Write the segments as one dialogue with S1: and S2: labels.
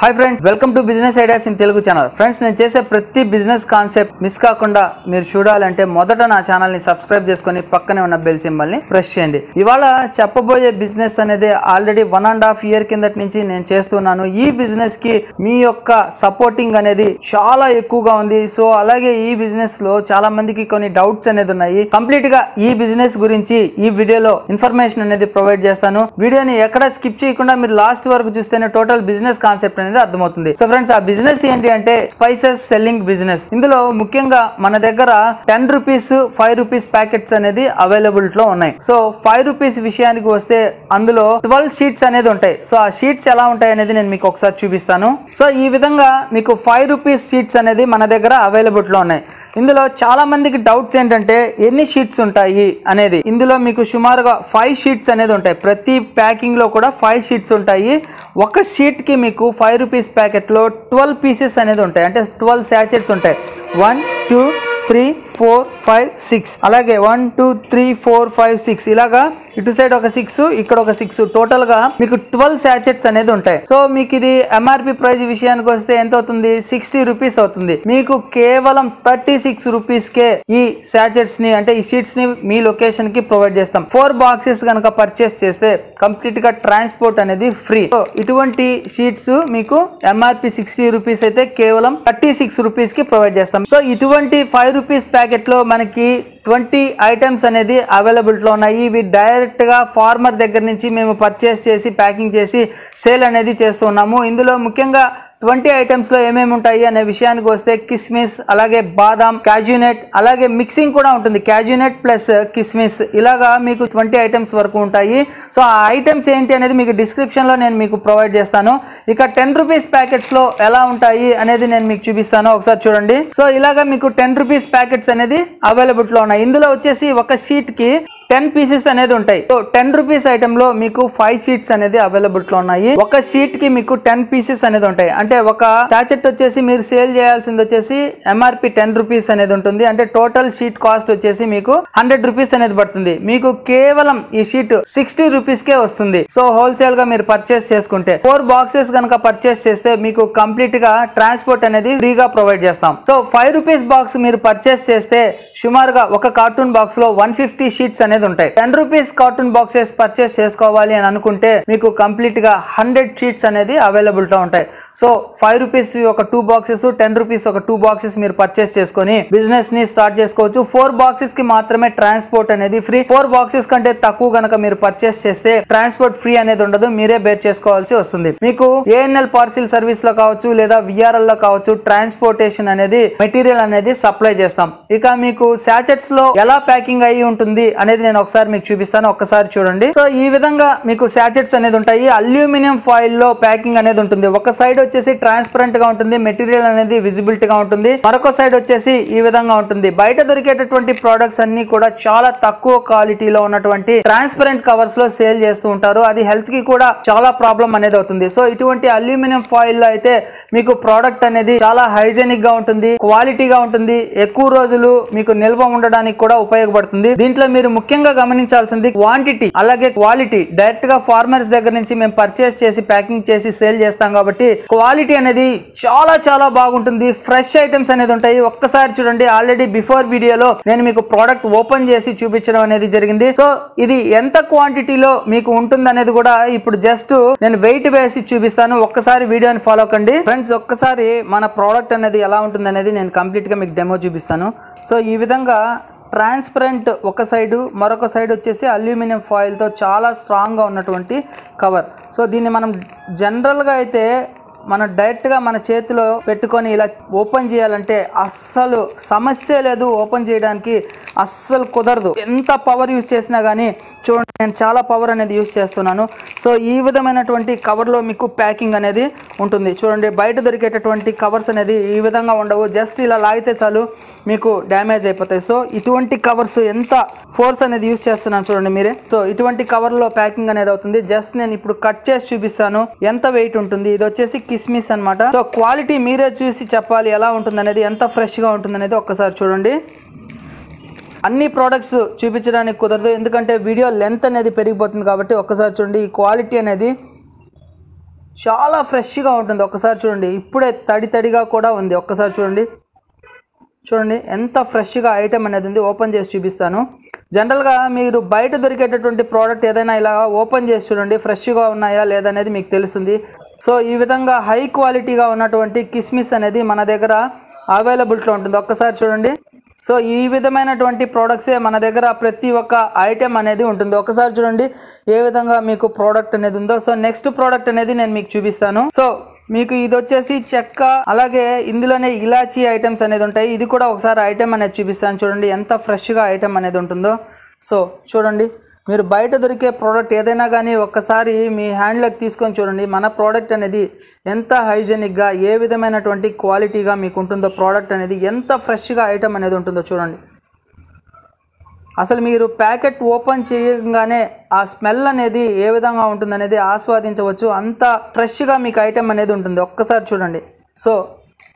S1: Hi friends welcome to business ideas in Telugu channel friends నేను చేసే ప్రతి business concept miss కాకుండా మీరు చూడాలంటే మొదట నా ఛానల్ని సబ్స్క్రైబ్ చేసుకొని పక్కనే ఉన్న బెల్ సింబల్ని ప్రెస్ చేయండి. ఇవాళ చెప్పబోయే బిజినెస్ అనేది already one and half year కిందటి నుంచి నేను చేస్తున్నాను. ఈ బిజినెస్కి మీ యొక్క సపోర్టింగ్ అనేది చాలా ఎక్కువగా ఉంది. సో అలాగే ఈ బిజినెస్లో చాలా మందికి కొన్ని డౌట్స్ అనేది ఉన్నాయి. కంప్లీట్గా ఈ బిజినెస్ గురించి ఈ వీడియోలో ఇన్ఫర్మేషన్ అనేది ప్రొవైడ్ చేస్తాను. వీడియోని ఎక్కడ స్కిప్ చేయకుండా మీరు లాస్ట్ వరకు చూస్తేనే టోటల్ బిజినెస్ కాన్సెప్ట్ అనేది అర్థమవుతుంది. సో ఫ్రెండ్స్ ఆ బిజినెస్ ఏంటి అంటే స్పైసెస్ సెల్లింగ్ బిజినెస్ ఇందులో ముఖ్యంగా మన దగ్గర ten rupees five rupees packets అనేది అవైలబుల్లో ఉన్నాయి. సో ఫైవ్ రూపీస్ విషయానికి వస్తే అందులో ట్వెల్వ్ షీట్స్ అనేది ఉంటాయి. సో ఆ షీట్స్ ఎలా ఉంటాయి అనేది నేను మీకు ఒకసారి చూపిస్తాను. సో ఈ విధంగా మీకు ఫైవ్ రూపీస్ షీట్స్ అనేది మన దగ్గర అవైలబుల్లో ఉన్నాయి. ఇందులో చాలా మందికి డౌట్స్ ఏంటంటే ఎన్ని షీట్స్ ఉంటాయి అనేది. ఇందులో మీకు సుమారుగా ఫైవ్ షీట్స్ అనేది ఉంటాయి. ప్రతి ప్యాకింగ్లో కూడా ఫైవ్ షీట్స్ ఉంటాయి. ఒక షీట్కి మీకు ఫైవ్ రూపీస్ ప్యాకెట్లో ట్వెల్వ్ పీసెస్ అనేది ఉంటాయి. అంటే ట్వెల్వ్ శాచెట్స్ ఉంటాయి. One two three four five six అలాగే one two three four five six ఇలాగా ఇటు సైడ్ ఒక సిక్స్ ఇక్కడ ఒక సిక్స్ టోటల్గా మీకు ట్వెల్వ్ శాచెట్స్ అనేది ఉంటాయి. సో మీకు ఇది ఎంఆర్పి ప్రైస్ విషయానికి వస్తే ఎంత అవుతుంది? సిక్స్టీ రూపీస్ అవుతుంది. మీకు కేవలం థర్టీ సిక్స్ రూపీస్ కే ఈ శాచెట్స్ని అంటే ఈ షీట్స్ని మీ లొకేషన్కి ప్రొవైడ్ చేస్తాం. ఫోర్ బాక్సెస్ కనుక పర్చేస్ చేస్తే కంప్లీట్గా ట్రాన్స్పోర్ట్ అనేది ఫ్రీ సో ఇటువంటి షీట్స్ మీకు ఎంఆర్పి సిక్స్టీ రూపీస్ అయితే కేవలం థర్టీ సిక్స్ రూపీస్కి ప్రొవైడ్ చేస్తాం. సో ఇటువంటి ఫైవ్ రూపీస్ ప్యాక్ లో మనకి ట్వంటీ ఐటమ్స్ అనేది అవైలబుల్లో ఉన్నాయి. ఇవి డైరెక్ట్గా ఫార్మర్ దగ్గర నుంచి మేము పర్చేస్ చేసి ప్యాకింగ్ చేసి సేల్ అనేది చేస్తున్నాము ఇందులో ముఖ్యంగా ట్వంటీ ఐటమ్స్లో ఏమేమి ఉంటాయి అనే విషయానికి వస్తే కిస్మిస్ అలాగే బాదాం క్యాజునెట్ అలాగే మిక్సింగ్ కూడా ఉంటుంది. క్యాజునెట్ ప్లస్ కిస్మిస్. ఇలాగా మీకు ట్వంటీ ఐటమ్స్ వరకు ఉంటాయి. సో ఆ ఐటమ్స్ ఏంటి అనేది మీకు డిస్క్రిప్షన్లో నేను మీకు ప్రొవైడ్ చేస్తాను. ఇక టెన్ రూపీస్ ప్యాకెట్స్లో ఎలా ఉంటాయి అనేది నేను మీకు చూపిస్తాను. ఒకసారి చూడండి. సో ఇలాగా మీకు టెన్ రూపీస్ ప్యాకెట్స్ అనేది అవైలబుల్లో ఉన్నాయి. ఇందులో వచ్చేసి ఒక షీట్కి టెన్ పీసెస్ అనేది ఉంటాయి. సో టెన్ రూపీస్ ఐటమ్లో మీకు ఫైవ్ షీట్స్ అనేది అవైలబుల్లో ఉన్నాయి. ఒక షీట్కి మీకు టెన్ పీసెస్ అనేది ఉంటాయి. అంటే ఒక ప్యాకెట్ వచ్చేసి మీరు సేల్ చేయాల్సింది వచ్చేసి ఎంఆర్పి టెన్ రూపీస్ అనేది ఉంటుంది. అంటే టోటల్ షీట్ కాస్ట్ వచ్చేసి మీకు హండ్రెడ్ రూపీస్ అనేది పడుతుంది. మీకు కేవలం ఈ షీట్ సిక్స్టీ రూపీస్ కే వస్తుంది. సో హోల్సేల్గా మీరు పర్చేస్ చేసుకుంటే ఫోర్ బాక్సెస్ కనుక పర్చేస్ చేస్తే మీకు కంప్లీట్గా ట్రాన్స్పోర్ట్ అనేది ఫ్రీగా ప్రొవైడ్ చేస్తాం. సో ఫైవ్ రూపీస్ బాక్స్ మీరు పర్చేస్ చేస్తే సుమారుగా ఒక కార్టూన్ బాక్స్లో వన్ ఫిఫ్టీ షీట్స్ అనేది ఉంటాయి. Ten rupees cartoon boxes purchase చేసుకోవాలి అని అనుకుంటే మీకు కంప్లీట్గా హండ్రెడ్ షీట్స్ అనేది అవైలబుల్గా ఉంటాయి. సో ఫైవ్ రూపీస్ ఒక టూ బాక్సెస్ టెన్ రూపీస్ ఒక టూ బాక్సెస్ మీరు పర్చేస్ చేసుకొని బిజినెస్ని స్టార్ట్ చేసుకోవచ్చు. ఫోర్ బాక్సెస్కి మాత్రమే ట్రాన్స్పోర్ట్ అనేది ఫ్రీ ఫోర్ బాక్సెస్ కంటే తక్కువ గనక మీరు పర్చేస్ చేస్తే ట్రాన్స్పోర్ట్ ఫ్రీ అనేది ఉండదు. మీరే బేర్ చేసుకోవాల్సి వస్తుంది. మీకు ఏఎన్ఎల్ పార్సిల్ సర్వీస్లో కావచ్చు లేదా విఆర్ఎల్లో కావచ్చు ట్రాన్స్పోర్టేషన్ అనేది మెటీరియల్ అనేది సప్లై చేస్తాం. ఇక మీకు శాచెట్స్లో ఎలా ప్యాకింగ్ అయి ఉంటుంది అనేది నేను ఒకసారి మీకు చూపిస్తాను ఒక్కసారి చూడండి. సో ఈ విధంగా మీకు శాచెట్స్ అనేది ఉంటాయి. అల్యూమినియం ఫాయిల్లో ప్యాకింగ్ అనేది ఉంటుంది. ఒక సైడ్ వచ్చేసి ట్రాన్స్పరెంట్గా ఉంటుంది మెటీరియల్ అనేది విజిబిలిటీ గా ఉంటుంది. మరొక సైడ్ వచ్చేసి ఈ విధంగా ఉంటుంది. బయట దొరికేటటువంటి ప్రొడక్ట్స్ అన్ని కూడా చాలా తక్కువ క్వాలిటీలో ఉన్నటువంటి ట్రాన్స్పరెంట్ కవర్స్లో సేల్ చేస్తూ ఉంటారు. అది హెల్త్కి కూడా చాలా ప్రాబ్లం అనేది అవుతుంది. సో ఇటువంటి అల్యూమినియం ఫాయిల్లో అయితే మీకు ప్రోడక్ట్ అనేది చాలా హైజెనిక్గా ఉంటుంది క్వాలిటీగా ఉంటుంది. ఎక్కువ రోజులు మీకు నిల్వ ఉండడానికి కూడా ఉపయోగపడుతుంది. దీంట్లో మీరు ముఖ్యంగా గమనించాల్సింది క్వాంటిటీ అలాగే క్వాలిటీ డైరెక్ట్గా ఫార్మర్స్ దగ్గర నుంచి మేము పర్చేస్ చేసి ప్యాకింగ్ చేసి సేల్ చేస్తాం కాబట్టి క్వాలిటీ అనేది చాలా చాలా బాగుంటుంది. ఫ్రెష్ ఐటమ్స్ అనేది ఉంటాయి. ఒక్కసారి చూడండి ఆల్రెడీ బిఫోర్ వీడియోలో నేను మీకు ప్రోడక్ట్ ఓపెన్ చేసి చూపించడం అనేది జరిగింది. సో ఇది ఎంత క్వాంటిటీలో మీకు ఉంటుంది అనేది కూడా ఇప్పుడు జస్ట్ నేను వెయిట్ వేసి చూపిస్తాను. ఒక్కసారి వీడియోని ఫాలో కండి. ఫ్రెండ్స్ ఒక్కసారి మన ప్రోడక్ట్ అనేది ఎలా ఉంటుంది అనేది నేను కంప్లీట్గా మీకు డెమో చూపిస్తాను. సో ఈ విధంగా ట్రాన్స్పరెంట్ ఒక సైడు మరొక సైడ్ వచ్చేసి అల్యూమినియం ఫాయిల్తో చాలా స్ట్రాంగ్గా ఉన్నటువంటి కవర్. సో దీన్ని మనం జనరల్గా అయితే మనం డైరెక్ట్గా మన చేతిలో పెట్టుకొని ఇలా ఓపెన్ చేయాలంటే అస్సలు సమస్య లేదు ఓపెన్ చేయడానికి అస్సలు కుదరదు. ఎంత పవర్ యూజ్ చేసినా కానీ చూడండి నేను చాలా పవర్ అనేది యూజ్ చేస్తున్నాను. సో ఈ విధమైనటువంటి కవర్లో మీకు ప్యాకింగ్ అనేది ఉంటుంది. చూడండి బయట దొరికేటటువంటి కవర్స్ అనేది ఈ విధంగా ఉండవు. జస్ట్ ఇలా లాగితే చాలు మీకు డ్యామేజ్ అయిపోతాయి. సో ఇటువంటి కవర్స్ ఎంత ఫోర్స్ అనేది యూజ్ చేస్తున్నాను చూడండి మీరే. సో ఇటువంటి కవర్లో ప్యాకింగ్ అనేది అవుతుంది. జస్ట్ నేను ఇప్పుడు కట్ చేసి చూపిస్తాను. ఎంత వెయిట్ ఉంటుంది? ఇది వచ్చేసి కిస్మిస్ అనమాట సో క్వాలిటీ మీరే చూసి చెప్పాలి ఎలా ఉంటుందనేది ఎంత ఫ్రెష్గా ఉంటుంది అనేది ఒక్కసారి చూడండి. అన్ని ప్రోడక్ట్స్ చూపించడానికి కుదరదు ఎందుకంటే వీడియో లెంత్ అనేది పెరిగిపోతుంది కాబట్టి ఒక్కసారి చూడండి ఈ క్వాలిటీ అనేది చాలా ఫ్రెష్గా ఉంటుంది. ఒక్కసారి చూడండి ఇప్పుడే తడి తడిగా కూడా ఉంది. ఒక్కసారి చూడండి. చూడండి ఎంత ఫ్రెష్గా ఐటెం అనేది ఉంది. ఓపెన్ చేసి చూపిస్తాను. జనరల్గా మీరు బయట దొరికేటటువంటి ప్రోడక్ట్ ఏదైనా ఇలా ఓపెన్ చేసి చూడండి ఫ్రెష్గా ఉన్నాయా లేదనేది మీకు తెలుస్తుంది. సో ఈ విధంగా హై క్వాలిటీగా ఉన్నటువంటి కిస్మిస్ అనేది మన దగ్గర అవైలబిలిటీలో ఉంటుంది. ఒక్కసారి చూడండి. సో ఈ విధమైనటువంటి ప్రోడక్ట్సే మన దగ్గర ప్రతి ఒక్క ఐటెం అనేది ఉంటుంది. ఒకసారి చూడండి. ఏ విధంగా మీకు ప్రోడక్ట్ అనేది ఉందో. సో నెక్స్ట్ ప్రోడక్ట్ అనేది నేను మీకు చూపిస్తాను. సో మీకు ఇది వచ్చేసి చెక్క అలాగే ఇందులోనే ఇలాచీ ఐటమ్స్ అనేది ఉంటాయి. ఇది కూడా ఒకసారి ఐటెం అనేది చూపిస్తాను. చూడండి. ఎంత ఫ్రెష్గా ఐటెం అనేది ఉంటుందో. సో చూడండి. మీరు బయట దొరికే ప్రోడక్ట్ ఏదైనా కానీ ఒక్కసారి మీ హ్యాండ్లోకి తీసుకొని చూడండి. మన ప్రోడక్ట్ అనేది ఎంత హైజెనిక్గా ఏ విధమైనటువంటి క్వాలిటీగా మీకు ఉంటుందో ప్రోడక్ట్ అనేది ఎంత ఫ్రెష్గా ఐటమ్ అనేది ఉంటుందో చూడండి. అసలు మీరు ప్యాకెట్ ఓపెన్ చేయగానే ఆ స్మెల్ అనేది ఏ విధంగా ఉంటుందనేది ఆస్వాదించవచ్చు. అంత ఫ్రెష్గా మీకు ఐటెం అనేది ఉంటుంది. ఒక్కసారి చూడండి. సో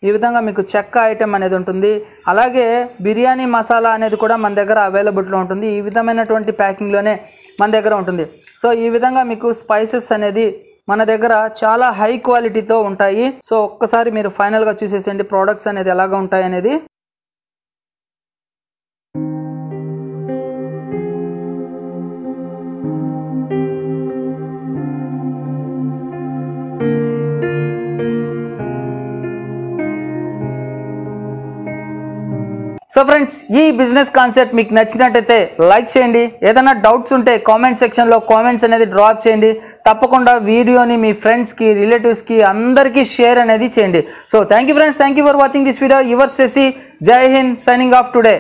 S1: ఈ విధంగా మీకు చెక్క ఐటెం అనేది ఉంటుంది. అలాగే బిర్యానీ మసాలా అనేది కూడా మన దగ్గర అవైలబుల్లో ఉంటుంది. ఈ విధమైనటువంటి ప్యాకింగ్లోనే మన దగ్గర ఉంటుంది. సో ఈ విధంగా మీకు స్పైసెస్ అనేది మన దగ్గర చాలా హై క్వాలిటీతో ఉంటాయి. సో ఒక్కసారి మీరు ఫైనల్గా చూసేసేయండి. ప్రోడక్ట్స్ అనేది ఎలాగ ఉంటాయి అనేది. సో ఫ్రెండ్స్ ఈ బిజినెస్ కాన్సెప్ట్ మీకు నచ్చినట్టయితే లైక్ చేయండి. ఏదైనా డౌట్స్ ఉంటే కామెంట్ సెక్షన్లో కామెంట్స్ అనేది డ్రాప్ చేయండి. తప్పకుండా వీడియోని మీ ఫ్రెండ్స్కి రిలేటివ్స్కి అందరికీ షేర్ అనేది చేయండి. So thank you friends thank you for watching this video your సెసి జై హింద్ సైనింగ్ ఆఫ్ టుడే